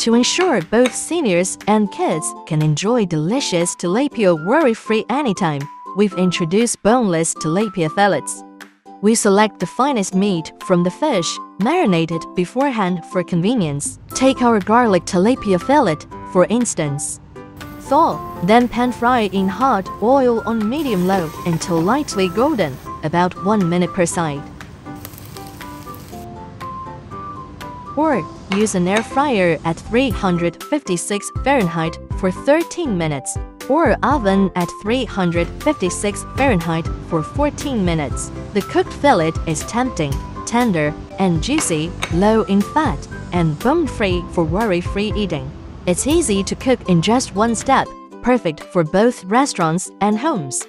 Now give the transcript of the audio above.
To ensure both seniors and kids can enjoy delicious tilapia worry-free anytime, we've introduced boneless tilapia fillets. We select the finest meat from the fish, marinated beforehand for convenience. Take our garlic tilapia fillet, for instance. Thaw, then pan fry in hot oil on medium-low until lightly golden, about 1 minute per side. Or use an air fryer at 356 Fahrenheit for 13 minutes or oven at 356 Fahrenheit for 14 minutes. The cooked fillet is tempting, tender, and juicy, low in fat, and bone-free for worry-free eating. It's easy to cook in just one step, perfect for both restaurants and homes.